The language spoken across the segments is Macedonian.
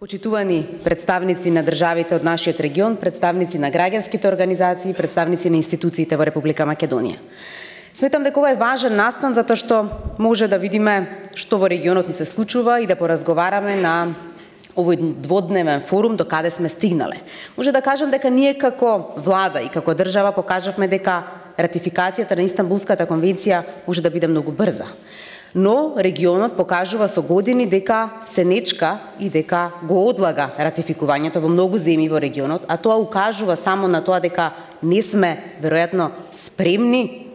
Почитувани представници на државите од нашиот регион, представници на граѓанските организации, представници на институциите во Република Македонија. Сметам дека ова е важен настан затоа што може да видиме што во регионот ни се случува и да поразговараме на овој дводневен форум до каде сме стигнале. Може да кажам дека ние како влада и како држава покажавме дека ратификацијата на Истанбулската конвенција може да биде многу брза но регионот покажува со години дека се нечка и дека го одлага ратификувањето во многу земји во регионот, а тоа укажува само на тоа дека не сме веројатно спремни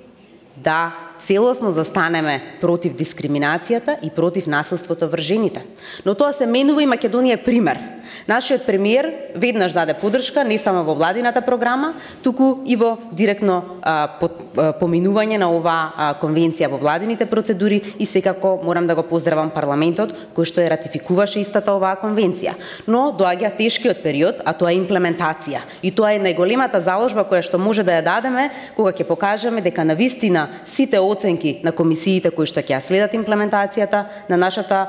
да целосно застанеме против дискриминацијата и против насилството врз жените. Но тоа се менува и Македонија е пример. Нашиот премиер веднаш даде подршка не само во владината програма, туку и во директно а, под, а, поминување на оваа а, конвенција во владините процедури и секако морам да го поздравам парламентот кој што е ратификуваше истата оваа конвенција. Но доаѓа тешкиот период, а тоа е имплементација. И тоа е најголемата заложба која што може да ја дадеме кога ќе покажеме дека на вистина сите оценки на комисиите кои што ќе ја следат имплементацијата на нашата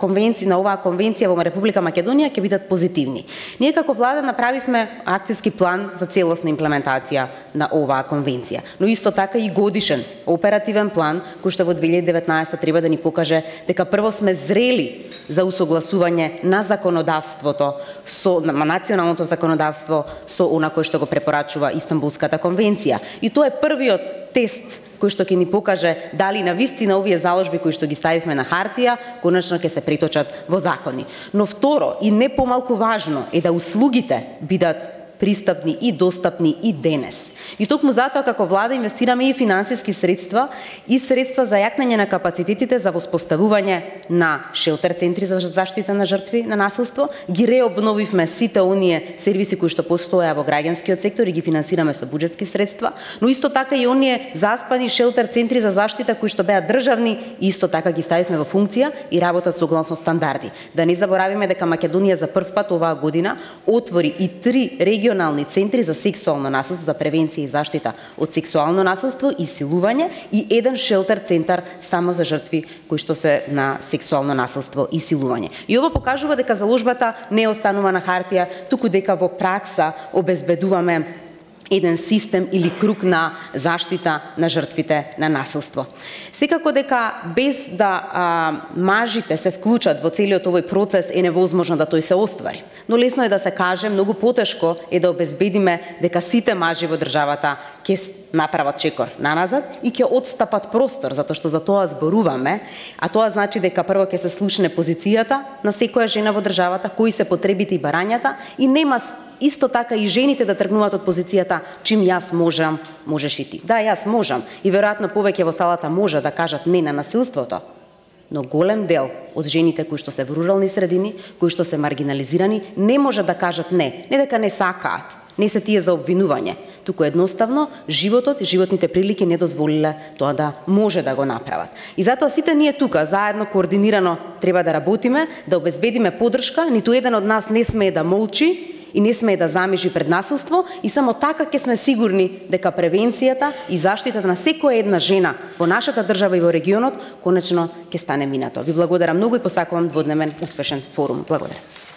конвенција на оваа конвенција во Република Македонија ќе бидат позитивни. Ние како влада направивме акцијски план за целосна имплементација на оваа конвенција, но исто така и годишен оперативен план кој што во 2019 треба да ни покаже дека прво сме зрели за усогласување на законодавството со на националното законодавство со она кое што го препорачува Истанбулската конвенција. И тоа е првиот тест кој што ќе ни покаже дали на вистина овие заложби кои што ги ставивме на хартија, конечно ќе се преточат во закони. Но второ и не помалку важно е да услугите бидат пристапни и достапни и денес. И токму затоа како влада инвестираме и финансиски средства и средства за јакнење на капацитетите за воспоставување на шелтер центри за заштита на жртви на насилство, ги реобновивме сите оние сервиси кои што постоја во граѓанскиот сектор и ги финансираме со буџетски средства, но исто така и оние заспани шелтер центри за заштита кои што беа државни, исто така ги ставивме во функција и работат согласно стандарди. Да не заборавиме дека Македонија за прв пат оваа година отвори и три регионални центри за сексуално насилство за превенција и заштита од сексуално насилство и силување и еден шелтер центар само за жртви кои што се на сексуално насилство и силување. И ова покажува дека заложбата не останува на хартија, туку дека во пракса обезбедуваме еден систем или круг на заштита на жртвите на насилство. Секако дека без да а, мажите се вклучат во целиот овој процес е невозможно да тој се оствари. Но лесно е да се каже, многу потешко е да обезбедиме дека сите мажи во државата ќе направат чекор на назад и ќе одстапат простор, затоа што за тоа зборуваме, а тоа значи дека прво ќе се слушне позицијата на секоја жена во државата, кои се потребите и барањата и нема исто така и жените да тргнуваат од позицијата чим јас можам, можеш и ти. Да, јас можам и веројатно повеќе во салата може да кажат не на насилството, но голем дел од жените кои што се во рурални средини, кои што се маргинализирани, не може да кажат не, не дека не сакаат, не се тие за обвинување, туку едноставно животот и животните прилики не дозволиле тоа да може да го направат. И затоа сите ние тука заедно координирано треба да работиме, да обезбедиме подршка, ниту еден од нас не смее да молчи и не смее да замижи пред насилство и само така ќе сме сигурни дека превенцијата и заштитата на секоја една жена во нашата држава и во регионот конечно ќе стане минато. Ви благодарам многу и посакувам дводневен успешен форум. Благодарам.